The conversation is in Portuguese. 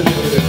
Obrigado.